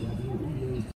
Yeah.